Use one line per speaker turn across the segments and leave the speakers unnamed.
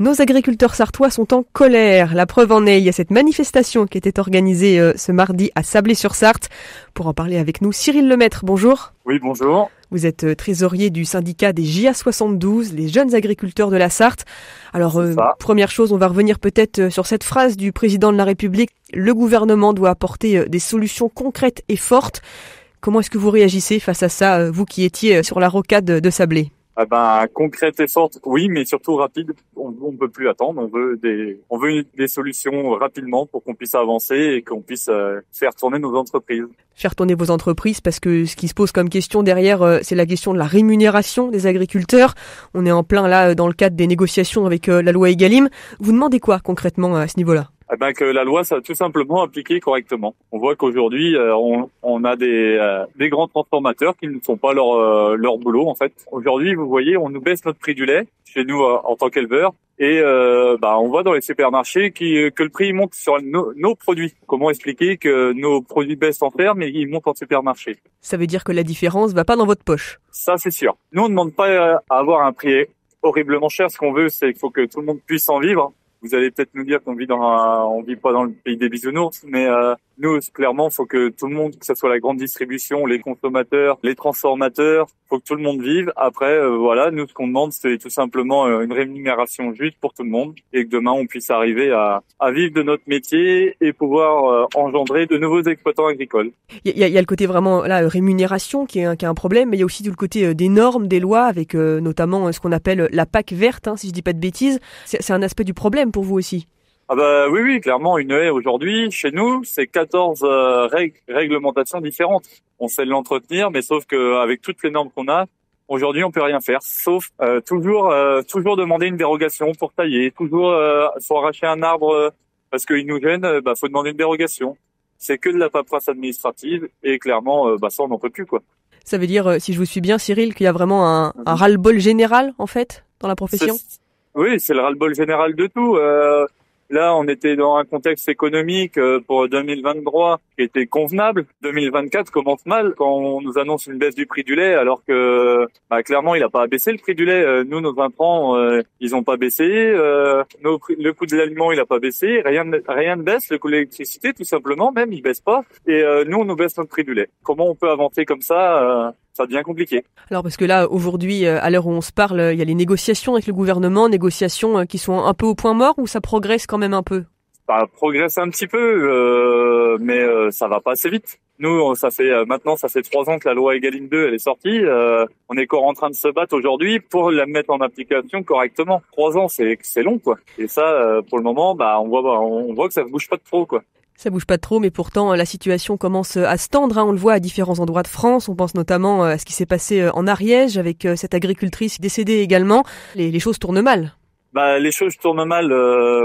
Nos agriculteurs sartois sont en colère. La preuve en est, il y a cette manifestation qui était organisée euh, ce mardi à Sablé-sur-Sarthe. Pour en parler avec nous, Cyril Lemaître, bonjour.
Oui, bonjour.
Vous êtes euh, trésorier du syndicat des JA72, les jeunes agriculteurs de la Sarthe. Alors, euh, première chose, on va revenir peut-être sur cette phrase du président de la République. Le gouvernement doit apporter des solutions concrètes et fortes. Comment est-ce que vous réagissez face à ça, vous qui étiez sur la rocade de Sablé?
Ah ben, concrète et forte, oui, mais surtout rapide. On ne peut plus attendre. On veut des, on veut des solutions rapidement pour qu'on puisse avancer et qu'on puisse euh, faire tourner nos entreprises.
Faire tourner vos entreprises, parce que ce qui se pose comme question derrière, euh, c'est la question de la rémunération des agriculteurs. On est en plein là dans le cadre des négociations avec euh, la loi Egalim. Vous demandez quoi concrètement à ce niveau-là?
Eh ben, que la loi soit tout simplement appliquée correctement. On voit qu'aujourd'hui, euh, on, on, a des, euh, des grands transformateurs qui ne font pas leur, euh, leur boulot en fait. Aujourd'hui, vous voyez, on nous baisse notre prix du lait chez nous en tant qu'éleveur. Et bah, on voit dans les supermarchés qui, que le prix monte sur nos, produits. Comment expliquer que nos produits baissent en ferme et ils montent en supermarché?
Ça veut dire que la différence va pas dans votre poche.
Ça, c'est sûr. Nous, on ne demande pas à avoir un prix horriblement cher. Ce qu'on veut, c'est qu'il faut que tout le monde puisse en vivre. Vous allez peut-être nous dire qu'on vit dans un, on vit pas dans le pays des bisounours, mais euh, nous, clairement, faut que tout le monde, que ce soit la grande distribution, les consommateurs, les transformateurs, faut que tout le monde vive. Après, euh, voilà, nous, ce qu'on demande, c'est tout simplement euh, une rémunération juste pour tout le monde et que demain, on puisse arriver à, à vivre de notre métier et pouvoir euh, engendrer de nouveaux exploitants agricoles.
Il y a, y a, le côté vraiment la rémunération qui est, un, qui est un problème, mais il y a aussi tout le côté des normes, des lois, avec notamment ce qu'on appelle la PAC verte, hein, si je dis pas de bêtises. C'est un aspect du problème pour vous aussi?
Ah bah oui, oui, clairement, une haie aujourd'hui, chez nous, c'est 14 euh, réglementations différentes. On sait l'entretenir, mais sauf qu'avec toutes les normes qu'on a, aujourd'hui, on peut rien faire, sauf euh, toujours euh, toujours demander une dérogation pour tailler, toujours faut arracher un arbre parce qu'il nous gêne, bah faut demander une dérogation. C'est que de la paperasse administrative et clairement, bah ça on n'en peut plus quoi.
Ça veut dire, si je vous suis bien, Cyril, qu'il y a vraiment un, un ras-le-bol général en fait dans la profession?
Oui, c'est le ras-le-bol général de tout. Là, on était dans un contexte économique euh, pour 2023 qui était convenable. 2024 commence mal quand on nous annonce une baisse du prix du lait, alors que bah, clairement, il n'a pas baissé le prix du lait. Euh, nous, nos intrants, euh, ils n'ont pas baissé. le coût de l'aliment, il n'a pas baissé. Rien, rien ne baisse. Le coût de l'électricité, tout simplement, même, il baisse pas. Et nous, on nous baisse notre prix du lait. Comment on peut avancer comme ça ça devient compliqué.
Alors parce que là, aujourd'hui, euh, à l'heure où on se parle, il y a les négociations avec le gouvernement, négociations euh, qui sont un peu au point mort ou ça progresse quand même un peu?
Ça progresse un petit peu, euh, mais ça va pas assez vite. Nous, ça fait maintenant, ça fait trois ans que la loi Egalim 2 elle est sortie. on est encore en train de se battre aujourd'hui pour la mettre en application correctement. Trois ans, c'est c'est long, quoi. Et ça, pour le moment, bah, on voit, on voit que ça ne bouge pas trop, quoi.
Ça bouge pas trop, mais pourtant la situation commence à se tendre. Hein. On le voit à différents endroits de France. On pense notamment euh, à ce qui s'est passé euh, en Ariège avec euh, cette agricultrice décédée également. Les, choses tournent mal.
Bah, les choses tournent mal,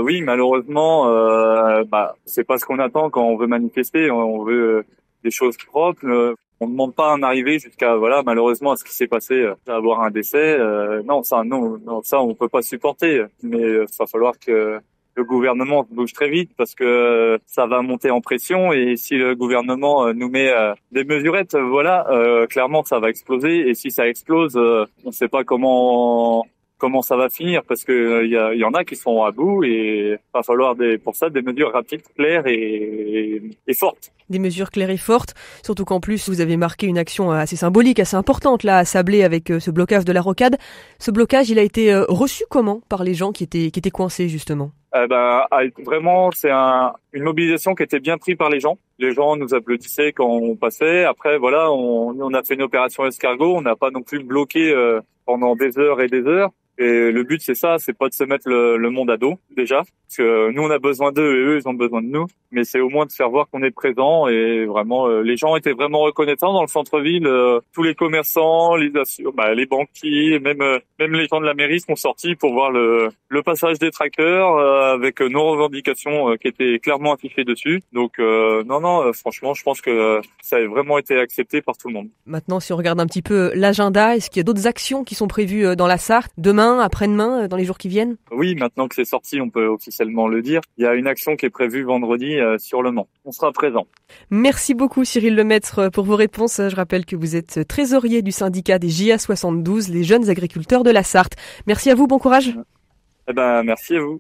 oui, malheureusement. Euh, bah, c'est pas ce qu'on attend quand on veut manifester. On veut des choses propres. on ne demande pas un arriver jusqu'à voilà, malheureusement, à ce qui s'est passé, avoir un décès. non, ça, non, non, ça, on peut pas supporter. Mais il va falloir que le gouvernement bouge très vite parce que ça va monter en pression et si le gouvernement euh, nous met euh, des mesurettes, voilà, euh, clairement ça va exploser et si ça explose, on ne sait pas comment comment ça va finir parce que il y, y, en a qui sont à bout et va falloir des, pour ça des mesures rapides, claires et, et, fortes.
Des mesures claires et fortes, surtout qu'en plus vous avez marqué une action assez symbolique, assez importante là à Sablé avec ce blocage de la rocade. Ce blocage, il a été reçu comment par les gens qui étaient qui étaient coincés justement?
Eh ben, vraiment, c'est un, une mobilisation qui était bien prise par les gens. Les gens nous applaudissaient quand on passait. Après, voilà, on, on a fait une opération escargot. On n'a pas non plus bloqué euh, pendant des heures et des heures. Et le but, c'est ça, c'est pas de se mettre le, le, monde à dos, déjà. Parce que nous, on a besoin d'eux et eux, ils ont besoin de nous. Mais c'est au moins de faire voir qu'on est présent et vraiment, euh, les gens étaient vraiment reconnaissants dans le centre-ville. Euh, tous les commerçants, les bah, les banquiers, même euh, même les gens de la mairie sont sortis pour voir le, le passage des trackers avec nos revendications qui étaient clairement affichées dessus. Donc non, non, franchement, je pense que ça a vraiment été accepté par tout le monde.
Maintenant, si on regarde un petit peu l'agenda, est-ce qu'il y a d'autres actions qui sont prévues dans la Sarthe? Demain? Après-demain, euh, dans les jours qui viennent
Oui, maintenant que c'est sorti, on peut officiellement le dire. Il y a une action qui est prévue vendredi euh, sur le Mans. On sera présent.
Merci beaucoup Cyril Lemaître pour vos réponses. Je rappelle que vous êtes trésorier du syndicat des JA72, les jeunes agriculteurs de la Sarthe. Merci à vous, bon courage.
Eh ben, merci à vous.